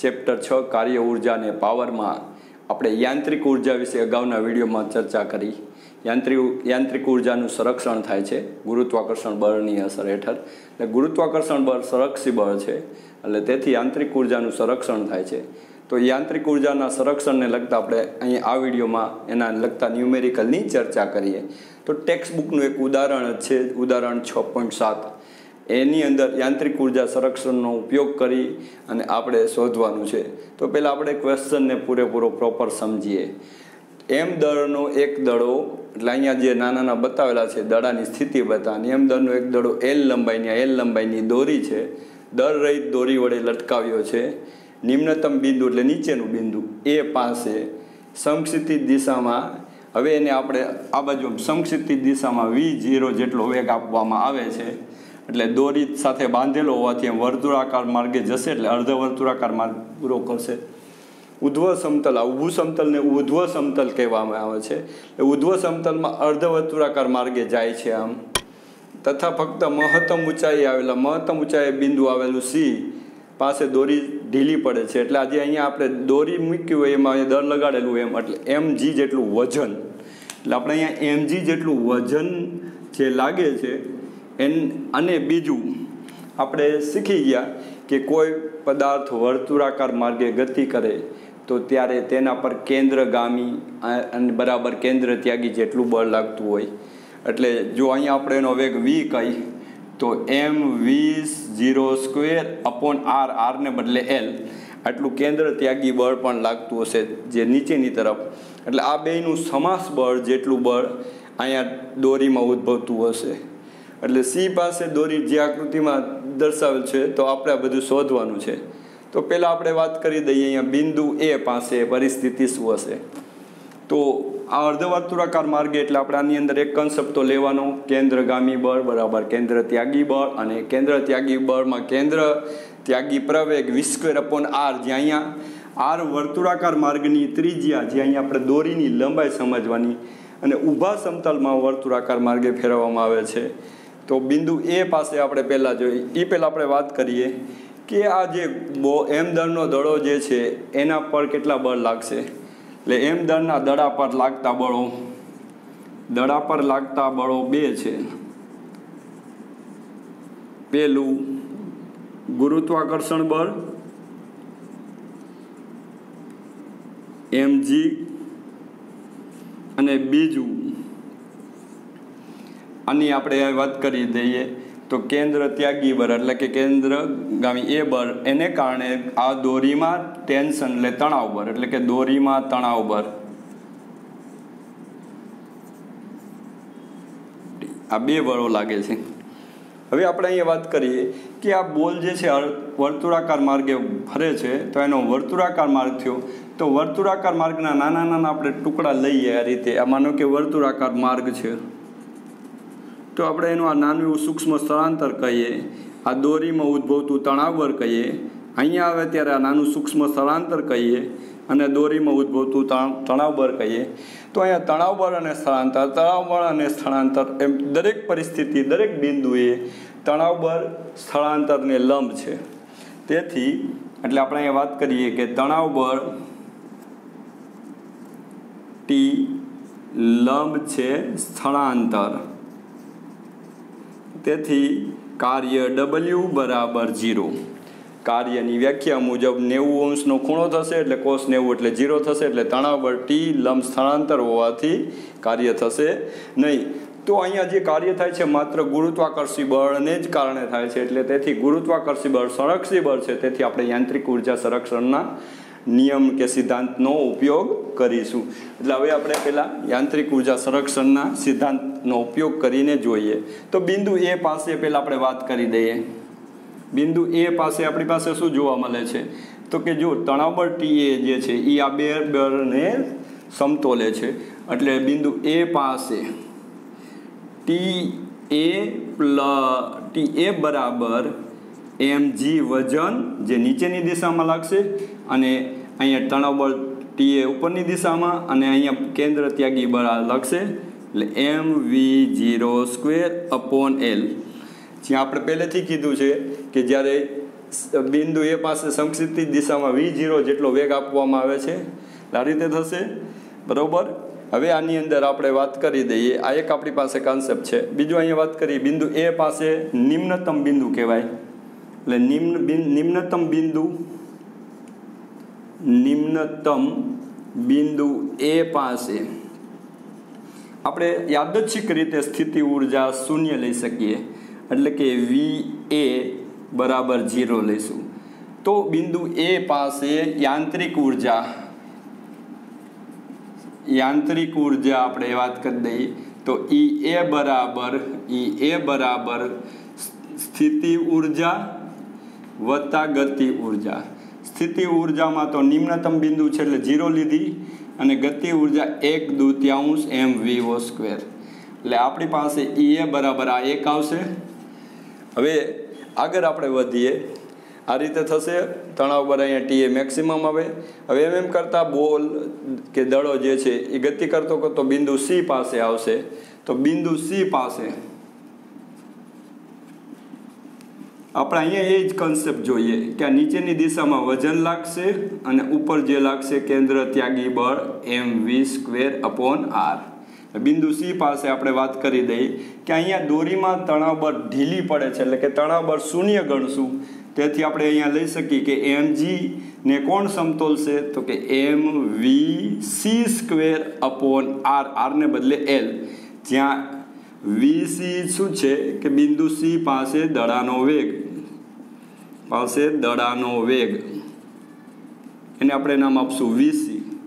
Chapter છ, કાર્ય ઊર્જા અને પાવરમાં આપણે યાંત્રિક ઊર્જા વિશે અગાઉના વિડીયોમાં ચર્ચા કરી. યાંત્રિક યાંત્રિક ઉર્જાનું સંરક્ષણ થાય છે, ગુરુત્વાકર્ષણ બળની અસર હેઠળ. એટલે ગુરુત્વાકર્ષણ બળ સંરક્ષી બળ છે, એટલે તેથી યાંત્રિક ઉર્જાનું સંરક્ષણ થાય છે. તો યાંત્રિક ઉર્જાના સંરક્ષણને લગતા આપણે અહીં આ વિડીયોમાં એના લગતા ન્યુમેરિકલની ચર્ચા કરીએ. તો ટેક્સ્ટ બુકનું એક ઉદાહરણ છે, ઉદાહરણ છ પોઈન્ટ સાત. એની અંદર યાંત્રિક ઊર્જા સંરક્ષણનો ઉપયોગ કરી અને આપણે શોધવાનું છે. તો પહેલાં આપણે ક્વેશ્ચનને પૂરેપૂરો પ્રોપર સમજીએ. એમ દળનો એક દડો એટલે અહીંયા જે નાના નાના બતાવેલા છે દડાની સ્થિતિ બતાવવાની. એમ દળનો એક દડો એલ લંબાઈની એલ લંબાઈની દોરી છે. દર રહિત દોરી વડે લટકાવ્યો છે. નિમ્નતમ બિંદુ એટલે નીચેનું બિંદુ એ પાસે. સમક્ષિતિ દિશામાં, હવે એને આપણે આ બાજુ સમક્ષિતિ દિશામાં વી જીરો જેટલો વેગ આપવામાં આવે છે. એટલે દોરી સાથે બાંધેલો હોવાથી એમ વર્તુળાકાર માર્ગે જશે એટલે અર્ધ વર્તુળાકાર માર્ગ પૂરો કરશે. ઉધ્વ સમતલ, આ ઊભું સમતલને ઉધ્વ સમતલ કહેવામાં આવે છે. એ ઉધ્વ સમતલમાં અર્ધ વર્તુળાકાર માર્ગે જાય છે આમ. તથા ફક્ત મહત્તમ ઊંચાઈ આવેલા, મહત્તમ ઊંચાઈ બિંદુ આવેલું સી પાસે દોરી ઢીલી પડે છે. એટલે આજે અહીંયા આપણે દોરી મૂકી હોય એમાં દર લગાડેલું એમ. એટલે એમ જી જેટલું વજન. એટલે આપણે અહીંયા એમ જી જેટલું વજન જે લાગે છે એન અને બીજું આપણે શીખી ગયા કે કોઈ પદાર્થ વર્તુળાકાર માર્ગે ગતિ કરે, તો ત્યારે તેના પર કેન્દ્રગામી અને બરાબર કેન્દ્ર ત્યાગી જેટલું બળ લાગતું હોય. એટલે જો અહીંયા આપણે એનો વેગ વી કહી, તો એમ વીસ જીરો સ્ક્વેર અપોન આર આરને બદલે એલ. આટલું કેન્દ્ર ત્યાગી બળ પણ લાગતું હશે જે નીચેની તરફ. એટલે આ બેયનું સમાસ બળ જેટલું બળ અહીંયા દોરીમાં ઉદ્ભવતું હશે. એટલે સી પાસે દોરી જે આકૃતિમાં દર્શાવેલ છે, તો આપણે આ બધું શોધવાનું છે. તો પહેલાં આપણે વાત કરી દઈએ અહીંયા બિંદુ એ પાસે પરિસ્થિતિ શું હશે. તો આ અર્ધવર્તુળાકાર માર્ગે એટલે આપણે આની અંદર એક કન્સેપ્ટ તો લેવાનો, કેન્દ્રગામી બળ બરાબર કેન્દ્ર ત્યાગી બળ અને કેન્દ્ર ત્યાગી બળમાં કેન્દ્ર ત્યાગી પ્રવેગ વિસ્ક્વેર અપોન આર જે અહીંયા આર વર્તુળાકાર માર્ગની ત્રિજ્યા જે અહીંયા આપણે દોરીની લંબાઈ સમજવાની અને ઊભા સમતલમાં વર્તુળાકાર માર્ગે ફેરવવામાં આવે છે. તો બિંદુ એ પાસે આપણે પહેલાં જોઈએ એ પહેલાં આપણે વાત કરીએ કે આ જે બો એમ દળનો દડો જે છે, એના પર કેટલા બળ લાગશે? એટલે એમ દળના દડા પર લાગતા બળો. દડા પર લાગતા બળો બે છે. પેલું ગુરુત્વાકર્ષણ બળ, એમજી, અને બીજું આની આપણે વાત કરી દઈએ તો કેન્દ્ર ત્યાગી બળ એટલે કે કેન્દ્ર ગામી એ બળ એને કારણે આ દોરીમાં ટેન્શન એટલે તણાવ બળ એટલે કે દોરીમાં તણાવ બળ આ બે બળો લાગે છે. હવે આપણે અહીંયા વાત કરીએ કે આ બોલ જે છે વર્તુળાકાર માર્ગે ફરે છે, તો એનો વર્તુળાકાર માર્ગ થયો. તો વર્તુળાકાર માર્ગના નાના નાના આપણે ટુકડા લઈએ આ રીતે. આ માનો કે વર્તુળાકાર માર્ગ છે. તો આપણે એનું આ નાનું એવું સૂક્ષ્મ સ્થળાંતર કહીએ, આ દોરીમાં ઉદ્ભવતું તણાવર કહીએ, અહીંયા આવે ત્યારે આ નાનું સૂક્ષ્મ સ્થળાંતર કહીએ અને દોરીમાં ઉદ્ભવતું તણાવબળ કહીએ. તો અહીંયા તણાવબળ અને સ્થળાંતર તણાવબળ અને સ્થળાંતર એમ દરેક પરિસ્થિતિ, દરેક બિંદુએ તણાવબળ સ્થળાંતરને લંબ છે. તેથી, એટલે આપણે અહીંયા વાત કરીએ કે તણાવબળ ટી લંબ છે સ્થળાંતર. તેથી કાર્ય ડબલ્યુ બરાબર ઝીરો કાર્યની વ્યાખ્યા મુજબ નેવું અંશનો ખૂણો થશે એટલે કોસ નેવું એટલે ઝીરો થશે એટલે તણાવ બળ ટી લંબ સ્થળાંતર હોવાથી કાર્ય થશે નહીં. તો અહીંયા જે કાર્ય થાય છે માત્ર ગુરુત્વાકર્ષી બળને જ કારણે થાય છે એટલે તેથી ગુરુત્વાકર્ષી બળ સંરક્ષી બળ છે. તેથી આપણે યાંત્રિક ઊર્જા સંરક્ષણના નિયમ કે સિદ્ધાંતનો ઉપયોગ કરીશું. એટલે હવે આપણે પહેલાં યાંત્રિક ઊર્જા સંરક્ષણના સિદ્ધાંતનો ઉપયોગ કરીને જોઈએ. તો બિંદુ એ પાસે પહેલાં આપણે વાત કરી દઈએ. બિંદુ એ પાસે આપણી પાસે શું જોવા મળે છે? તો કે જો તણાવબળ ટી એ જે છે એ આ બે બળને સમતોલે છે. એટલે બિંદુ એ પાસે ટી એ પ્લ ટી એ બરાબર એમ જી વજન જે નીચેની દિશામાં લાગશે અને અહીંયા તણાવબળ ટી એ ઉપરની દિશામાં અને અહીંયા કેન્દ્ર ત્યાગી બળ લાગશે. એટલે M V zero square upon L. જ્યાં આપણે પહેલેથી કીધું છે કે જ્યારે બિંદુ એ પાસે સમક્ષિતિજ દિશામાં વી જીરો જેટલો વેગ આપવામાં આવે છે આ રીતે થશે. બરાબર? હવે આની અંદર આપણે વાત કરી દઈએ. આ એક આપણી પાસે કોન્સેપ્ટ છે. બીજું અહીંયા વાત કરીએ. બિંદુ એ પાસે નિમ્નતમ બિંદુ કહેવાય. એટલે નિમ્ન નિમ્નતમ બિંદુ નિમ્નતમ બિંદુ એ પાસે. આપણે યાદચ્છિક રીતે સ્થિતિ ઊર્જા શૂન્ય લઈ શકીએ, એટલે કે વી એ બરાબર ઝીરો લઈશું. તો બિંદુ એ પાસે યાંત્રિક ઊર્જા યાંત્રિક ઊર્જા આપણે વાત કરી દઈએ, તો ઈ એ બરાબર ઈ એ બરાબર સ્થિતિ ઊર્જા વત્તા ગતિ ઊર્જા. સ્થિતિ ઉર્જામાં તો નિમ્નતમ બિંદુ છે એટલે ઝીરો લીધી અને ગતિ ઊર્જા એક દૂત્યાંશ એમ વીઓ સ્ક્વેર એટલે આપણી પાસે ઈ એ બરાબર આ એક આવશે. હવે આગળ આપણે વધીએ. આ રીતે થશે. તણાવ પર અહીંયા ટીએ મેક્સિમમ આવે. હવે એમ એમ કરતાં બોલ કે દડો જે છે એ ગતિ કરતો કરતો બિંદુ સી પાસે આવશે. તો બિંદુ સી પાસે આપણે અહીંયા એ જ કન્સેપ્ટ જોઈએ કે આ નીચેની દિશામાં વજન લાગશે અને ઉપર જે લાગશે કેન્દ્ર ત્યાગી બળ M V square upon R બિંદુ સી પાસે આપણે વાત કરી દઈએ કે અહીંયા દોરીમાં તણાવ બળ ઢીલી પડે છે એટલે કે તણાવ બળ શૂન્ય ગણશું. તેથી આપણે અહીંયા લઈ શકીએ કે એમ ને કોણ સમતોલશે? તો કે M V C square upon R આરને બદલે એલ જ્યાં વી સી શું છે કે બિંદુ સી પાસે દડાનો વેગ? પાસે દડાનો વેગ. એને આપણે નામ આપશું વીસી.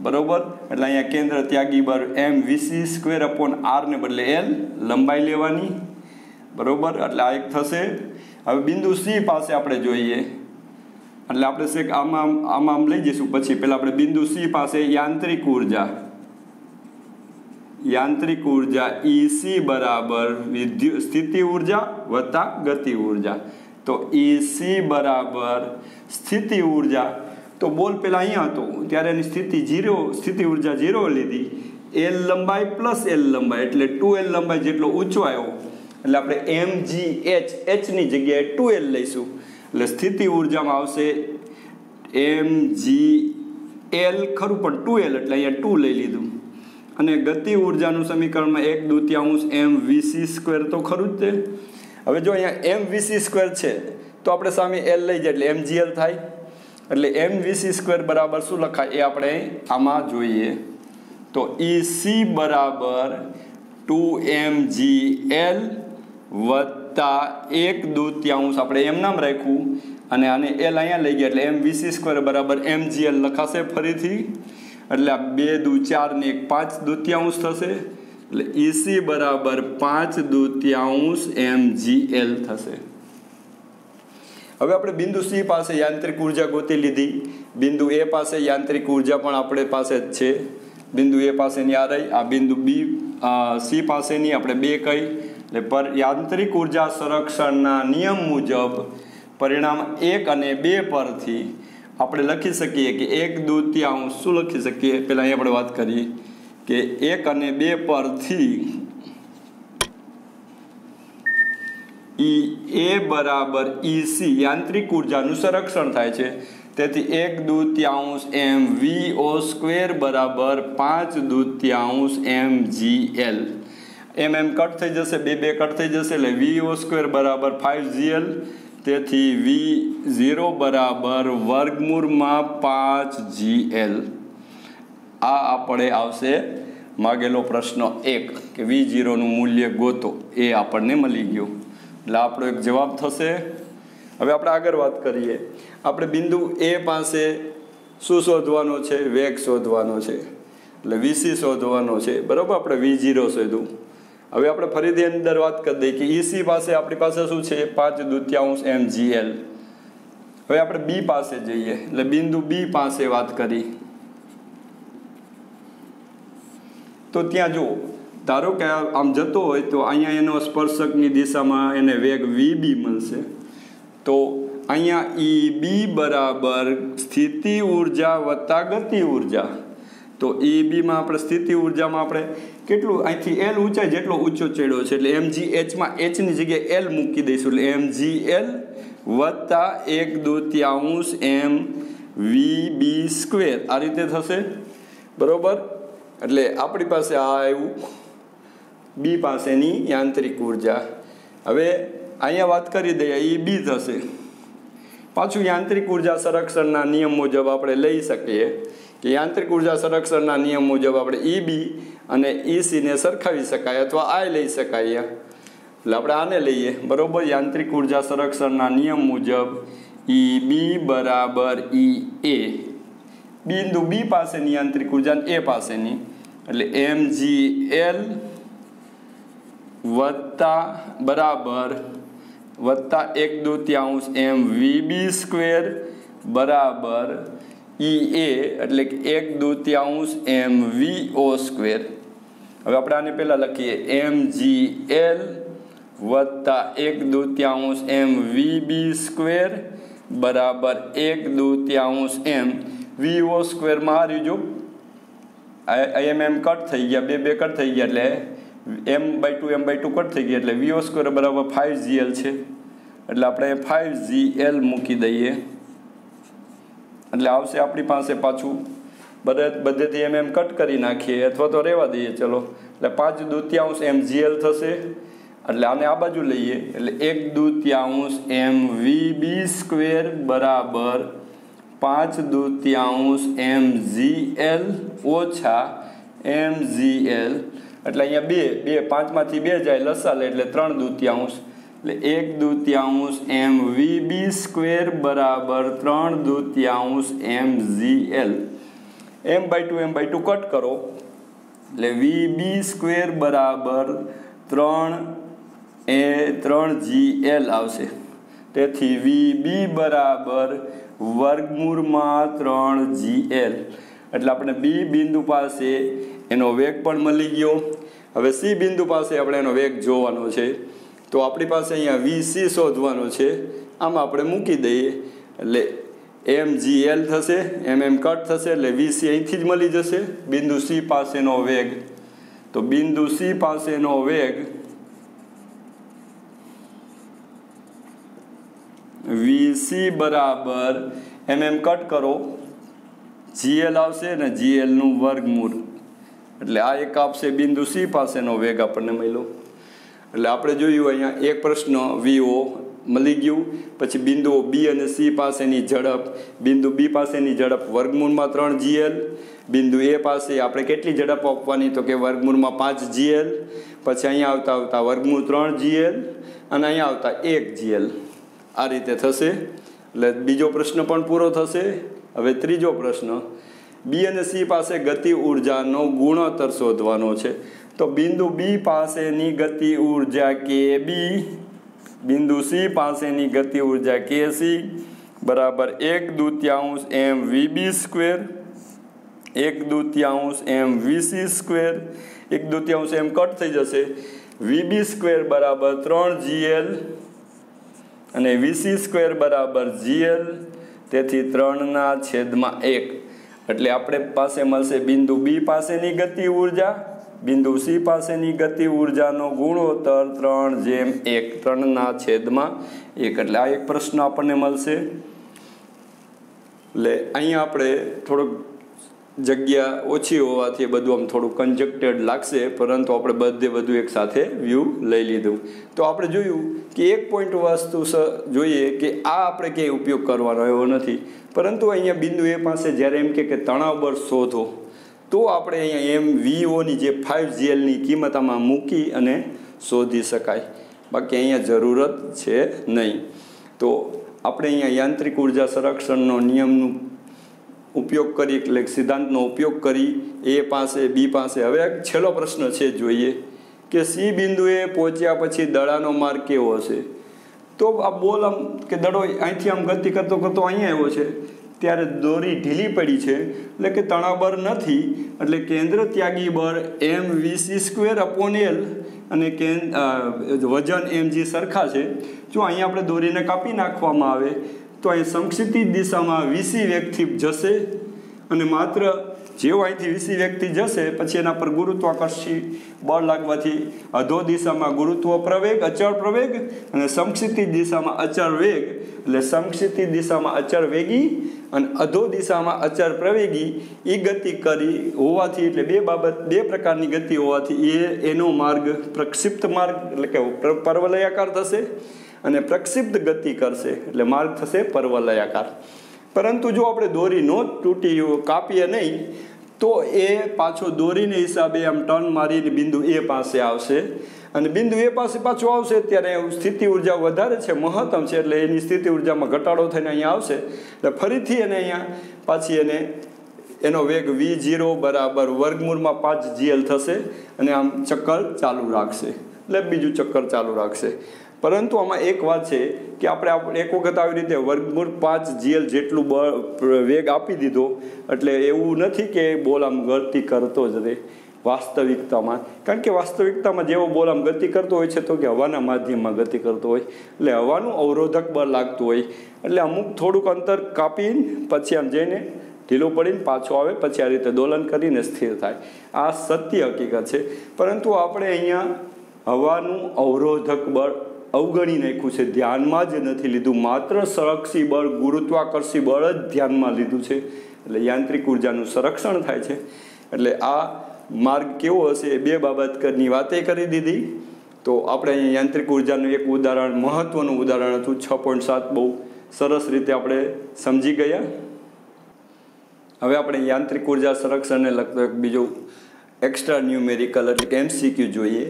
બરોબર? એટલે અહીંયા કેન્દ્ર ત્યાગી બર એમ વીસી સ્ક્વેર અપોન આરને બદલે એલ લંબાઈ લેવાની. બરોબર? એટલે આ એક થશે. હવે બિંદુ સી પાસે આપણે જોઈએ. એટલે આપણે શેક આમાં આમાં આમ લઈ જઈશું. પછી પહેલાં આપણે બિંદુ સી પાસે યાંત્રિક ઊર્જા. યાંત્રિક ઊર્જા ઈસી બરાબર વિદ્યુત સ્થિતિ ઊર્જા વત્તા ગતિ ઊર્જા. તો ઈસી બરાબર સ્થિતિ ઊર્જા, તો બોલ પેલા અહીંયા હતો. ત્યારે એની સ્થિતિ જીરો, સ્થિતિ ઊર્જા જીરો લીધી. એલ લંબાઈ પ્લસ એલ લંબાઈ, એટલે ટુ એલ લંબાઈ જેટલો ઊંચો આવ્યો એટલે આપણે એમ જી એચ એચની જગ્યાએ ટુ એલ લઈશું. એટલે સ્થિતિ ઉર્જામાં આવશે એમ જી એલ ખરું પણ ટુ એલ એટલે અહીંયા ટુ લઈ લીધું. અને ગતિ ઉર્જાનું સમીકરણમાં એક દૂત્યાંશ એમ વીસી સ્ક્વેર તો ખરું જ તે. હવે જો અહીંયા એમ વીસી સ્ક્વેર છે, તો આપણે સામે એલ લઈ જાય એટલે એમ એલ થાય. એટલે એમ વીસી સ્ક્વેર બરાબર શું લખાય? એ આપણે આમાં જોઈએ. તો ઈ સી બરાબર ટુ એમ જી એલ વત્તા એક દૂત્યાંશ. આપણે એમ નામ રાખ્યું. અને આને એલ અહીંયા લઈ ગયા એટલે એમ વીસી સ્ક્વેર બરાબર એમ જી લખાશે ફરીથી. એટલે આ બે દુ ચાર ને એક પાંચ દુત્યાંશ થશે. એટલે ઈસી બરાબર પાંચ દુત્યાંશ એમ એલ થશે. હવે આપણે બિંદુ સી પાસે યાંત્રિક ઊર્જા ગોતી લીધી. બિંદુ એ પાસે યાંત્રિક ઊર્જા પણ આપણે પાસે જ છે. બિંદુ એ પાસેની આ રહી, આ બિંદુ બી સી પાસેની આપણે બે કહી. એટલે પર યાંત્રિક ઊર્જા સંરક્ષણના નિયમ મુજબ પરિણામ એક અને બે પરથી આપણે લખી શકીએ કે એક દૂત્યાંશ શું લખી શકીએ? પહેલાં અહીં આપણે વાત કરીએ કે એક અને બે પરથી ઈ એ બરાબર ઈસી યાંત્રિક ઉર્જાનું સંરક્ષણ થાય છે. તેથી એક દૂત્યાંશ એમ વી ઓ સ્ક્વેર બરાબર પાંચ દૂત્યાંશ એમ જી એલ. એમ એમ કટ થઈ જશે, બે બે કટ થઈ જશે, એટલે વી ઓ સ્ક્વેર બરાબર ફાઇવ જી એલ. તેથી વી ઝીરો બરાબર વર્ગમૂળમાં પાંચ જી એલ આ આપણે આવશે માગેલો પ્રશ્ન એક કે વી ઝીરોનું મૂલ્ય ગોતો. એ આપણને મળી ગયું. એટલે આપણો એક જવાબ થશે. હવે આપણે આગળ વાત કરીએ. આપણે બિંદુ એ પાસે શું શોધવાનો છે? વેગ શોધવાનો છે. એટલે વીસી શોધવાનો છે. બરાબર? આપણે વી ઝીરો શોધવું હવે આપણે ફરીથી અંદર વાત કરી દઈએ કે ઈસી પાસે આપણી પાસે શું છે? પાંચ દૂત્યાંશ એમ જીએલ હવે આપણે બી પાસે જઈએ. એટલે બિંદુ બી પાસે વાત કરી. તો ત્યાં જુઓ. ધારો કે આમ જતો હોય તો અહીંયા એનો સ્પર્શકની દિશામાં એને વેગ વી બી મળશે. તો અહીંયા ઈ બી બરાબર સ્થિતિ ઊર્જા વત્તા ગતિ ઊર્જા તો ઈ બીમાં આપણે સ્થિતિ ઉર્જામાં આપણે કેટલું? અહીંથી એલ ઊંચાઈ જેટલો ઊંચો ચડ્યો છે, એટલે એમ જી એચમાં એચની જગ્યાએ એલ મૂકી દઈશું, એટલે એમ જી એલ વત્તા એક દૂત્યાંશ એમ વી બી સ્ક્વેર આ રીતે થશે? બરોબર? એટલે આપણી પાસે આ આવ્યું. બી પાસેની યાંત્રિક ઊર્જા. હવે અહીંયા વાત કરી દઈએ એ બી થશે. પાછું યાંત્રિક ઊર્જા સંરક્ષણના નિયમ મુજબ આપણે લઈ શકીએ. કે યાંત્રિક ઊર્જા સંરક્ષણના નિયમ મુજબ આપણે ઈ બી અને ઈ સીને સરખાવી શકાય અથવા આ લઈ શકાય. એટલે આપણે આને લઈએ. બરોબર? યાંત્રિક ઊર્જા સંરક્ષણના નિયમ મુજબ ઈ બી બરાબર ઈ એ. બિંદુ બી પાસેની યાંત્રિક ઊર્જા એ પાસેની. એટલે એમ જી એલ વત્તા બરાબર વત્તા એક દૂત્યાંશ એમ વી બી સ્ક્વેર બરાબર ઈ એ. એટલે કે એક દૂત્યાંશ એમ વી ઓ સ્ક્વેર. હવે આપણે આને પહેલાં લખીએ. એમ જી એલ વત્તા એક દૂત્યાંશ એમ વી બી સ્ક્વેર બરાબર એક દૂત્યાંશ એમ. વી ઓ સ્ક્વેરમાં આ રહ્યું એમ એમ કટ થઈ ગયા. બે બે કટ થઈ ગયા એટલે M by two, M by two cut થઈ ગયા એટલે વીઓ સ્ક્વેર બરાબર ફાઇવ જીએલ છે. એટલે આપણે ફાઇવ જી એલ મૂકી દઈએ. એટલે આવશે આપણી પાસે પાછું બધે બધેથી એમ એમ કટ કરી નાખીએ, અથવા તો રહેવા દઈએ, ચલો. એટલે પાંચ દૂત્યાંશ એમ જીએલ થશે. એટલે આને આ બાજુ લઈએ. એટલે એક દૂત્યાંશ એમ વી બી સ્ક્વેર બરાબર પાંચ દૂત્યાંશ એમ જી એલ ઓછા એમ જી એલ એટલે અહીંયા બે બે પાંચમાંથી બે જાય લસાલ એટલે ત્રણ દૂત્યાંશ. એટલે એક દૂત્યાંશ એમ વી બી સ્ક્વેર બરાબર ત્રણ દૂત્યાંશ M G L M by two M by two cut કરો. એટલે વી બી સ્ક્વેર બરાબર ત્રણ એ ત્રણ જી એલ આવશે. તેથી વી બી બરાબર વર્ગમૂળમાં ત્રણ જી એલ એટલે આપણે બી બિંદુ પાસે એનો વેગ પણ મળી ગયો. હવે સી બિંદુ પાસે આપણે એનો વેગ જોવાનો છે. તો આપણી પાસે અહીંયા વી સી શોધવાનો છે. આમાં આપણે મૂકી દઈએ. એટલે એમ જી એલ થશે એમ એમ કટ થશે, એટલે વી સી અહીંથી જ મળી જશે. બિંદુ સી પાસેનો વેગ. તો બિંદુ સી પાસેનો વેગ વીસી બરાબર એમ એમ કટ કરો. જીએલ આવશે ને જીએલનું વર્ગમૂળ. એટલે આ એક આપશે બિંદુ સી પાસેનો વેગ આપણને મળ્યો. એટલે આપણે જોયું અહીંયા એક પ્રશ્ન વીઓ મળી ગયું. પછી બિંદુઓ બી અને સી પાસેની ઝડપ. બિંદુ બી પાસેની ઝડપ વર્ગમૂળમાં ત્રણ જીએલ બિંદુ એ પાસે આપણે કેટલી ઝડપ આપવાની? તો કે વર્ગમૂળમાં પાંચ જીએલ પછી અહીંયા આવતા આવતા વર્ગમૂળ ત્રણ જીએલ અને અહીંયા આવતા એક જીએલ આ રીતે થશે. એટલે બીજો પ્રશ્ન પણ પૂરો થશે. હવે ત્રીજો પ્રશ્ન. બી અને સી પાસે ગતિ ઉર્જાનો ગુણોત્તર શોધવાનો છે. તો બિંદુ બી પાસેની ગતિ ઊર્જા કે બી બિંદુ સી પાસેની ગતિ ઊર્જા કે સી? બરાબર એક દૂત્યાંશ એમ વી બી સ્ક્વેર, એક દૂત્યાંશ એમ વીસી સ્ક્વેર, એક દૂત્યાંશ એમ કટ થઈ જશે. વીબી સ્ક્વેર બરાબર ત્રણ જીએલ અને વીસી સ્ક્વેર બરાબર જીએલ, તેથી ત્રણના છેદમાં એક. એટલે આપણે પાસે મળશે બિંદુ બી પાસેની ગતિ ઊર્જા. બિંદુ સી પાસેની ગતિ ઉર્જાનો ગુણોત્તર ત્રણ જેમ એક ત્રણના છેદમાં એક. એટલે આ એક પ્રશ્ન આપણને મળશે. એટલે અહીંયા આપણે થોડુંક જગ્યા ઓછી હોવાથી બધું આમ થોડું કન્જક્ટેડ લાગશે, પરંતુ આપણે બધે બધું એક સાથે વ્યૂ લઈ લીધું. તો આપણે જોયું કે એક પોઈન્ટ વસ્તુ જોઈએ કે આ આપણે ક્યાંય ઉપયોગ કરવાનો એવો નથી. પરંતુ અહીંયા બિંદુ એ પાસે જ્યારે એમ કે તણાવ બળ શોધો તો આપણે અહીંયા એમ વીઓની જે ફાઇવ જીએલની કિંમત આમાં મૂકી અને શોધી શકાય. બાકી અહીંયા જરૂરત છે નહીં. તો આપણે અહીંયા યાંત્રિક ઊર્જા સંરક્ષણનો નિયમનું ઉપયોગ કરી, એટલે સિદ્ધાંતનો ઉપયોગ કરી, એ પાસે, બી પાસે. હવે છેલ્લો પ્રશ્ન છે જોઈએ કે સી બિંદુએ પહોંચ્યા પછી દડાનો માર્ગ કેવો હશે? તો આ બોલ આમ કે દડો અહીંથી આમ ગતિ કરતો કરતો અહીંયા આવ્યો છે. ત્યારે દોરી ઢીલી પડી છે, એટલે કે તણાબર નથી, એટલે કેન્દ્ર ત્યાગી બળ M V C square upon L અને વજન એમ જી સરખા છે. જો અહીંયા આપણે દોરીને કાપી નાખવામાં આવે, તો અહીં સંક્ષિપ્ત દિશામાં વીસી વેગથી જશે અને માત્ર જેવો અહીંથી વીસી વ્યક્તિ જશે, પછી એના પર ગુરુત્વાકર્ષી બળ લાગવાથી અધો દિશામાં ગુરુત્વ પ્રવેગ, અચળ પ્રવેગ અને સંક્ષિપ્ત દિશામાં અચળ વેગ, એટલે સંક્ષિપ્ત દિશામાં અચળ વેગી અને અધો દિશામાં અચર પ્રવેગી એ ગતિ કરી હોવાથી એટલે બે બાબત, બે પ્રકારની ગતિ હોવાથી એ એનો માર્ગ પ્રક્ષિપ્ત માર્ગ એટલે કે પર્વલયાકાર થશે અને પ્રક્ષિપ્ત ગતિ કરશે એટલે માર્ગ થશે પર્વલયાકાર. પરંતુ જો આપણે દોરી નો તૂટી કાપીએ નહીં, તો એ પાછો દોરીને હિસાબે આમ ટર્ન મારીને બિંદુ એ પાસે આવશે. અને બિંદુ એ પાસે પાછું આવશે ત્યારે સ્થિતિ ઊર્જા વધારે છે, મહત્તમ છે, એટલે એની સ્થિતિ ઉર્જામાં ઘટાડો થઈને અહીંયા આવશે. એટલે ફરીથી એને અહીંયા પાછી એને, એનો વેગ વી જીરો બરાબર વર્ગમૂળમાં પાંચ જીએલ થશે અને આમ ચક્કર ચાલુ રાખશે. એટલે બીજું ચક્કર ચાલુ રાખશે. પરંતુ આમાં એક વાત છે કે આપણે એક વખત આવી રીતે વર્ગમૂળ પાંચ જીએલ જેટલું બળ વેગ આપી દીધો, એટલે એવું નથી કે બોલ આમ ગળતી કરતો જ રહે. વાસ્તવિકતામાં. કારણ કે વાસ્તવિકતામાં જેવો બોલ આમ ગતિ કરતો હોય છે તો કે હવાના માધ્યમમાં ગતિ કરતો હોય. એટલે હવાનું અવરોધક બળ લાગતું હોય. એટલે અમુક થોડુંક અંતર કાપીને પછી આમ જઈને ઢીલો પડીને પાછો આવે, પછી આ રીતે દોલન કરીને સ્થિર થાય. આ સત્ય હકીકત છે. પરંતુ આપણે અહીંયા હવાનું અવરોધક બળ અવગણી નાખ્યું છે. ધ્યાનમાં જ નથી લીધું. માત્ર સંરક્ષી બળ, ગુરુત્વાકર્ષી બળ જ ધ્યાનમાં લીધું છે. એટલે યાંત્રિક ઉર્જાનું સંરક્ષણ થાય છે. એટલે આ માર્ગ કેવો હશે એ બે બાબતની વાતે કરી દીધી. તો આપણે અહીંયા યાંત્રિક ઉર્જાનું એક ઉદાહરણ, મહત્વનું ઉદાહરણ હતું છ પોઈન્ટ સાત. બહુ સરસ રીતે આપણે સમજી ગયા. હવે આપણે યાંત્રિક ઊર્જા સંરક્ષણને લગતો એક બીજો એક્સ્ટ્રા ન્યુમેરિકલ એટલે કે એમસીક્યુ જોઈએ.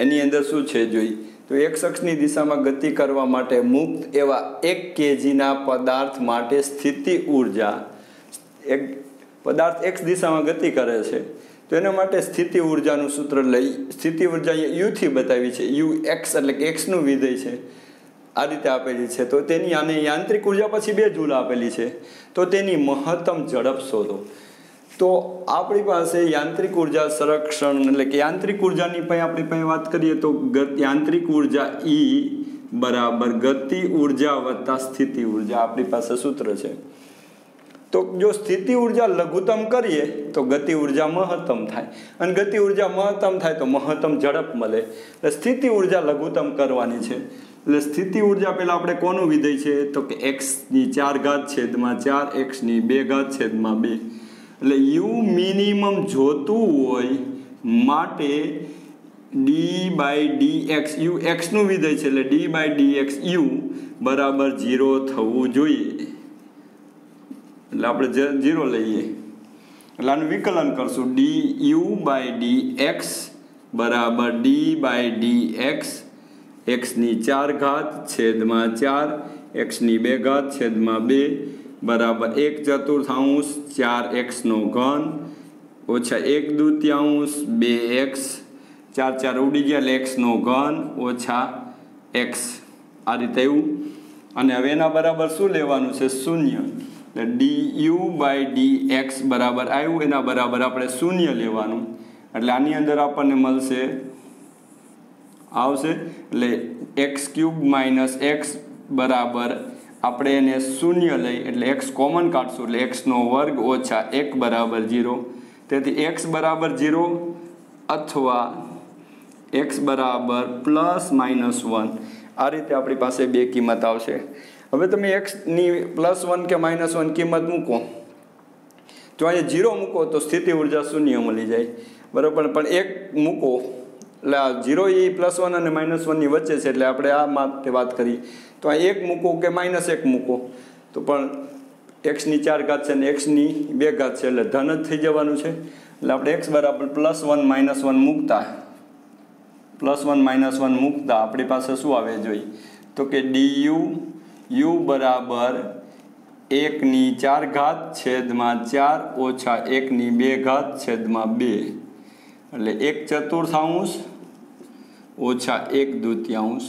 એની અંદર શું છે જોઈ? તો એક શખ્સની દિશામાં ગતિ કરવા માટે મુક્ત એવા એક કેજીના પદાર્થ માટે સ્થિતિ ઊર્જા, એક પદાર્થ એક દિશામાં ગતિ કરે છે. તો એના માટે સ્થિતિ ઉર્જાનું સૂત્ર લઈ, સ્થિતિ ઊર્જા એ યુથી બતાવી છે. યુ એક્સ એટલે કે એક્સનું વિધેય છે. આ રીતે આપેલી છે. તો તેની આને યાંત્રિક ઊર્જા પછી બે જૂલ આપેલી છે. તો તેની મહત્તમ ઝડપ શોધો. તો આપણી પાસે યાંત્રિક ઊર્જા સંરક્ષણ એટલે કે યાંત્રિક ઉર્જાની પણ આપણી પાસે વાત કરીએ તો યાંત્રિક ઊર્જા ઈ બરાબર ગતિ ઊર્જા વત્તા સ્થિતિ ઊર્જા આપણી પાસે સૂત્ર છે. તો જો સ્થિતિ ઊર્જા લઘુત્તમ કરીએ, તો ગતિ ઊર્જા મહત્તમ થાય. અને ગતિ ઊર્જા મહત્તમ થાય તો મહત્તમ ઝડપ મળે. એટલે સ્થિતિ ઊર્જા લઘુત્તમ કરવાની છે. એટલે સ્થિતિ ઊર્જા પહેલાં આપણે કોનું વિધેય છે? તો કે એક્સની ચાર ઘાત છેદમાં ચાર એક્સની બે ઘાત છેદમાં બે. એટલે યુ મિનિમમ જોતું હોય માટે D by D X U એક્સનું વિધેય છે. એટલે D by D X U બરાબર ઝીરો થવું જોઈએ. એટલે આપણે ઝીરો લઈએ. એટલે આનું વિકલન કરશું. D U by D X બરાબર ડી બાય ડી એક્સ એક્સની ચાર ઘાત છેદમાં ચાર. એક્સની બે ઘાત છેદમાં બે. બરાબર એક ચતુર્થાંશ ચાર એક્સનો ઘન. ઓછા એક દૂત્યાંશ બે એક્સ ચાર ચાર ઉડી ગયા એટલે એક્સનો ઘન ઓછા એક્સ આ રીતે એવું અને હવે એના બરાબર શું લેવાનું છે? શૂન્ય. D U by D X બરાબર આવ્યું, એના બરાબર આપણે શૂન્ય લેવાનું. એટલે આની અંદર આપણને મળશે, આવશે. એટલે એક્સ ક્યુબ માઇનસ એક્સ બરાબર આપણે એને શૂન્ય લઈ, એટલે એક્સ કોમન કાઢશું, એટલે એક્સનો વર્ગ ઓછા એક બરાબર જીરો તેથી એક્સ બરાબર જીરો અથવા એક્સ બરાબર પ્લસ માઇનસ વન આ રીતે આપણી પાસે બે કિંમત આવશે. હવે તમે એક્સની પ્લસ વન કે માઇનસ વન કિંમત મૂકો. જો અહીંયા જીરો મૂકો તો સ્થિતિ ઊર્જા શૂન્ય મળી જાય. બરાબર? પણ એક મૂકો. એટલે આ જીરો એ પ્લસ વન અને માઇનસ વનની વચ્ચે છે, એટલે આપણે આ માટે વાત કરી. તો આ એક મૂકો કે માઇનસ એક મૂકો? તો પણ એક્સની ચાર ઘાત છે અને એક્સની બે ઘાત છે, એટલે ધન જ થઈ જવાનું છે. એટલે આપણે એક્સ બરાબર પ્લસ વન માઇનસ વન મૂકતા. પ્લસ વન માઇનસ વન મૂકતા. આપણી પાસે શું આવે જોઈએ? તો કે ડી યુ યુ બરાબર એકની ચાર ઘાત છેદમાં ચાર ઓછા એકની બે ઘાત છેદમાં બે. એટલે એક ચતુર્થાંશ ઓછા એક દૂત્યાંશ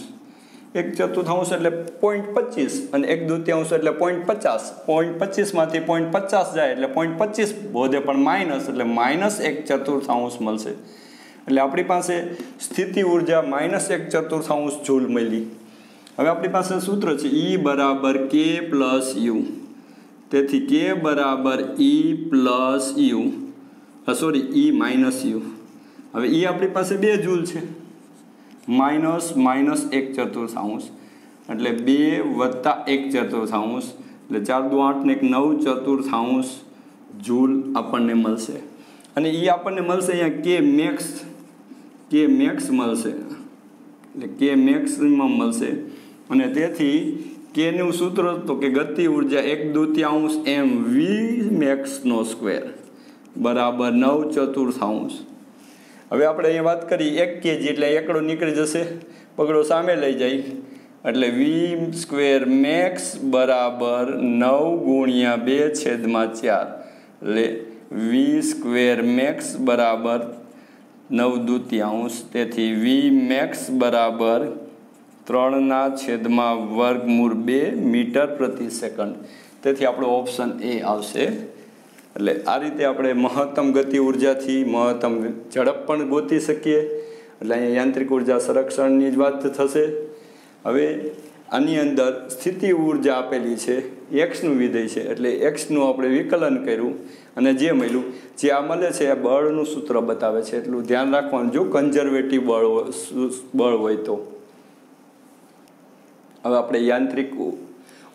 એક ચતુર્થાંશ એટલે પોઈન્ટ પચીસ અને એક દૂત્યાંશ એટલે પોઈન્ટ પચાસ. પોઈન્ટ પચીસમાંથી પોઈન્ટ પચાસ જાય એટલે પોઈન્ટ પચીસ બોધે પણ માઇનસ એટલે માઇનસ એક ચતુર્થાંશ મળશે. એટલે આપણી પાસે સ્થિતિ ઊર્જા માઇનસ એક ચતુર્થાંશ જૂલ મળી. હવે આપણી પાસે સૂત્ર છે ઈ બરાબર કે પ્લસ યુ તેથી કે બરાબર E plus U sorry E minus U હવે ઈ આપણી પાસે બે જૂલ છે. માઇનસ માઇનસ એક ચતુર્થાંશ. એટલે બે વત્તા એક ચતુર્થાંશ. એટલે ચાર દુ આઠ ને એક નવ ચતુર્થાંશ જૂલ આપણને મળશે. અને એ આપણને મળશે અહીંયા કે મેક્સ કે મેક્સ મળશે. એટલે કે મેક્સિમમ મળશે. અને તેથી કેનું સૂત્ર તો કે ગતિ ઊર્જા એક દુત્યાંશ એમ વી મેક્સનો સ્ક્વેર બરાબર નવ ચતુર્થાંશ. હવે આપણે અહીંયા વાત કરી એક કેજી એટલે એકડો નીકળી જશે, પગડો સામે લઈ જાય. એટલે વી સ્ક્વેર મેક્સ બરાબર નવ ગુણ્યા બે છેદમાં ચાર. એટલે વી સ્ક્વેર મેક્સ બરાબર નવ દુત્યાંશ. તેથી વી મેક્સ બરાબર ત્રણના છેદમાં વર્ગમૂળ બે મીટર પ્રતિ સેકન્ડ. તેથી આપણો ઓપ્શન એ આવશે. એટલે આ રીતે આપણે મહત્તમ ગતિ ઉર્જાથી મહત્તમ ઝડપ પણ ગોતી શકીએ. એટલે અહીંયા યાંત્રિક ઊર્જા સંરક્ષણની જ વાત થશે. હવે આની અંદર સ્થિતિ ઊર્જા આપેલી છે એક્સનું વિધેય છે, એટલે એક્સનું આપણે વિકલન કર્યું અને જે મળ્યું, જે આ મળે છે એ બળનું સૂત્ર બતાવે છે. એટલું ધ્યાન રાખવાનું, જો કન્ઝર્વેટિવ બળ બળ હોય તો. હવે આપણે યાંત્રિક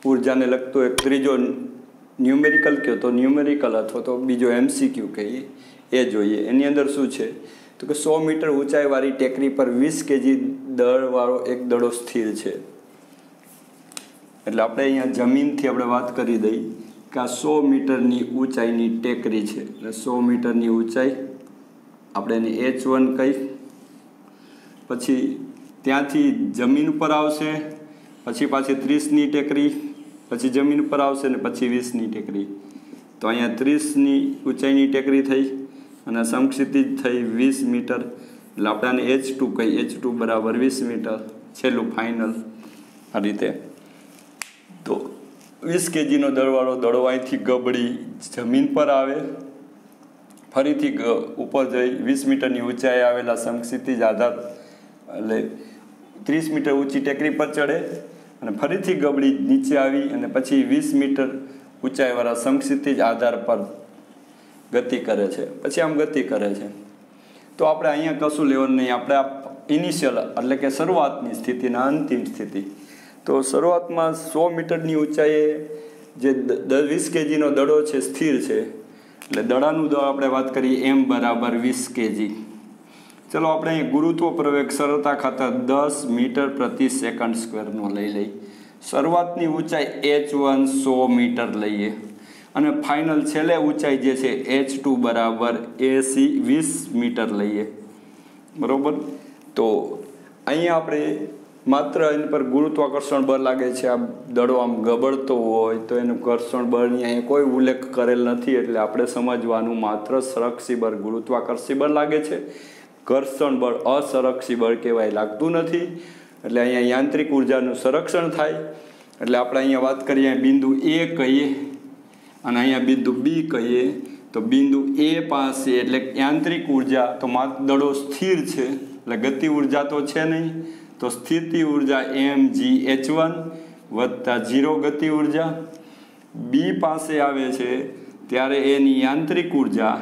ઉર્જાને લગતો એક ત્રીજો ન્યુમેરિકલ કહો તો ન્યુમેરિકલ અથવા તો બીજો એમસીક્યુ કહીએ, એ જોઈએ. એની અંદર શું છે? તો કે સો મીટર ઊંચાઈવાળી ટેકરી પર વીસ કેજી દળવાળો એક દડો સ્થિર છે. એટલે આપણે અહીંયા જમીનથી આપણે વાત કરી દઈ કે આ સો મીટરની ઊંચાઈની ટેકરી છે. એટલે સો મીટરની ઊંચાઈ આપણે એને એચ વન કહી પછી ત્યાંથી જમીન પર આવશે. પછી પાછી ત્રીસની ટેકરી, પછી જમીન પર આવશે ને પછી વીસની ટેકરી. તો અહીંયા ત્રીસની ઊંચાઈની ટેકરી થઈ અને સમક્ષિતિજ થઈ વીસ મીટર. એટલે આપણાને એચ ટુ કહી એચ ટુ બરાબર વીસ મીટર છેલ્લું ફાઇનલ આ રીતે. તો વીસ કેજીનો દળવાળો દડો અહીંથી ગબડી જમીન પર આવે. ફરીથી ઉપર જઈ વીસ મીટરની ઊંચાઈ આવેલા સમક્ષિતિજ આધાર, એટલે ત્રીસ મીટર ઊંચી ટેકરી પર ચડે. અને ફરીથી ગબડી નીચે આવી અને પછી વીસ મીટર ઊંચાઈવાળા સમક્ષિતિજ આધાર પર ગતિ કરે છે. પછી આમ ગતિ કરે છે. તો આપણે અહીંયા કશું લેવાનું નહીં. આપણે આ ઇનિશિયલ એટલે કે શરૂઆતની સ્થિતિના અંતિમ સ્થિતિ. તો શરૂઆતમાં સો મીટરની ઊંચાઈએ જે વીસ કેજીનો દડો છે, સ્થિર છે. એટલે દડાનું દળ આપણે વાત કરીએ એમ બરાબર વીસ કેજી. ચલો આપણે અહીં ગુરુત્વ પ્રવેગ સરળતા ખાતર દસ મીટર પ્રતિ સેકન્ડ સ્ક્વેરનો લઈ લઈ. શરૂઆતની ઊંચાઈ એચ વન સો મીટર લઈએ. અને ફાઇનલ છેલ્લે ઊંચાઈ જે છે એચ ટુ બરાબર એસી વીસ મીટર લઈએ. બરાબર? તો અહીંયા આપણે માત્ર એની પર ગુરુત્વાકર્ષણ બળ લાગે છે. આ દડો આમ ગબડતો હોય તો એનું ઘર્ષણ બળની અહીંયા કોઈ ઉલ્લેખ કરેલ નથી. એટલે આપણે સમજવાનું માત્ર સરક્ષી બળ, ગુરુત્વાકર્ષી બળ લાગે છે. ઘર્ષણ બળ અસંરક્ષી બળ કહેવાય, લાગતું નથી. એટલે અહીંયા યાંત્રિક ઉર્જાનું સંરક્ષણ થાય. એટલે આપણે અહીંયા વાત કરીએ બિંદુ એ કહીએ. અને અહીંયા બિંદુ બી કહીએ, તો બિંદુ એ પાસે એટલે યાંત્રિક ઊર્જા, તો દડો સ્થિર છે. એટલે ગતિ ઊર્જા તો છે નહીં. તો સ્થિતિ ઊર્જા એમ જી એચ વન વત્તા ઝીરો ગતિ ઊર્જા. બી પાસે આવે છે, ત્યારે એની યાંત્રિક ઊર્જા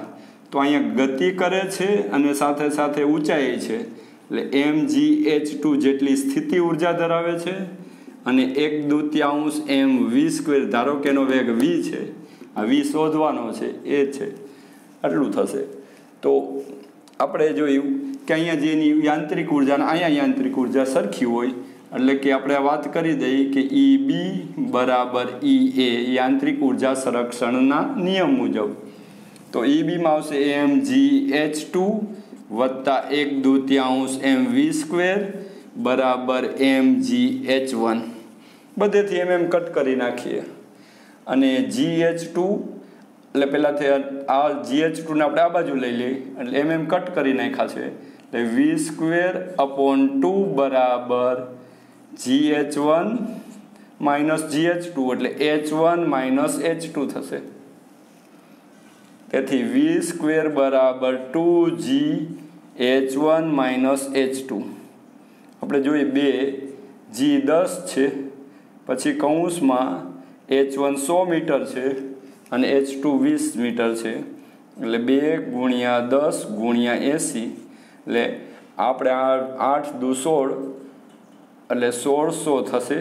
તો અહીંયા ગતિ કરે છે અને સાથે સાથે ઊંચાઈ છે. એટલે એમ જી એચ ટુ જેટલી સ્થિતિ ઊર્જા ધરાવે છે અને એક દૂત્યાંશ એમ વી સ્ક્વેર ધારો કે એનો વેગ વી છે. આ વી શોધવાનો છે, એ છે. આટલું થશે. તો આપણે જોયું કે અહીંયા જેની યાંત્રિક ઊર્જા અને અહીંયા યાંત્રિક ઊર્જા સરખી હોય, એટલે કે આપણે વાત કરી દઈએ કે ઈ બી બરાબર ઈ એ યાંત્રિક ઊર્જા સંરક્ષણના નિયમ મુજબ. તો ઈ બીમાં આવશે એમ જી એચ ટુ વત્તા એક દુત્યાંશ એમ વી સ્ક્વેર બરાબર એમ જી એચ વન બધેથી એમ એમ કટ કરી નાખીએ. અને જી એચ ટુ એટલે પહેલાંથી આ જી એચ ટુને આપણે આ બાજુ લઈ લઈએ. એટલે એમ એમ કટ કરી નાખ્યા છે. એટલે વી સ્ક્વેર અપોન ટુ બરાબર G H one minus G H two એટલે H one minus H two થશે. તેથી વી સ્ક્વેર બરાબર two G H one minus H two આપણે જોઈએ બે જી દસ છે, પછી કૌંસમાં એચ વન સો મીટર છે અને એચ ટુ વીસ મીટર છે. એટલે બે ગુણ્યા દસ ગુણ્યા એંસી. એટલે આપણે આ આઠ દુ સોળ, એટલે સોળસો થશે.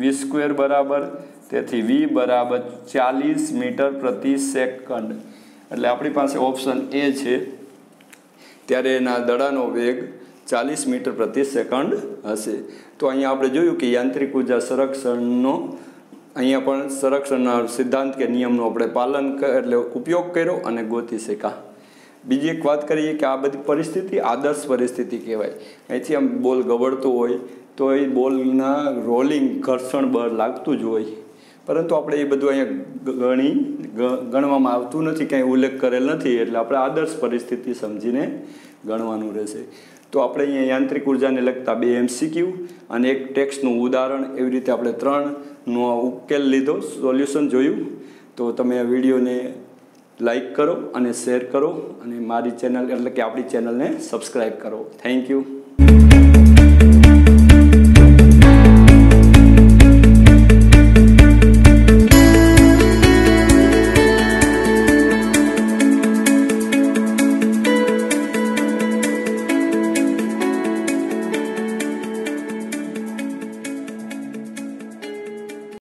વી સ્ક્વેર બરાબર, તેથી વી બરાબર ચાલીસ મીટર પ્રતિ સેકન્ડ એટલે આપણી પાસે ઓપ્શન એ છે. ત્યારે એના દડાનો વેગ ચાલીસ મીટર પ્રતિ સેકન્ડ હશે. તો અહીંયા આપણે જોયું કે યાંત્રિક ઊર્જા સંરક્ષણનો, અહીંયા પણ સંરક્ષણના સિદ્ધાંત કે નિયમનું આપણે પાલન એટલે ઉપયોગ કર્યો અને ગોતી શકા બીજી એક વાત કરીએ કે આ બધી પરિસ્થિતિ આદર્શ પરિસ્થિતિ કહેવાય. અહીંથી આમ બોલ ગબડતો હોય, તો એ બોલના રોલિંગ ઘર્ષણ બળ લાગતું જ હોય. પરંતુ આપણે એ બધું અહીંયા ગણી ગણવામાં આવતું નથી કંઈ ઉલ્લેખ કરેલ નથી, એટલે આપણે આદર્શ પરિસ્થિતિ સમજીને ગણવાનું રહેશે. તો આપણે અહીંયા યાંત્રિક ઉર્જાને લગતા બે એમસીક્યુ અને એક ટેક્સનું ઉદાહરણ એવી રીતે આપણે ત્રણનો ઉકેલ લીધો, સોલ્યુશન જોયું. તો તમે આ વિડીયોને લાઈક કરો અને શેર કરો અને મારી ચેનલ, એટલે કે આપણી ચેનલને સબસ્ક્રાઈબ કરો. Thank you.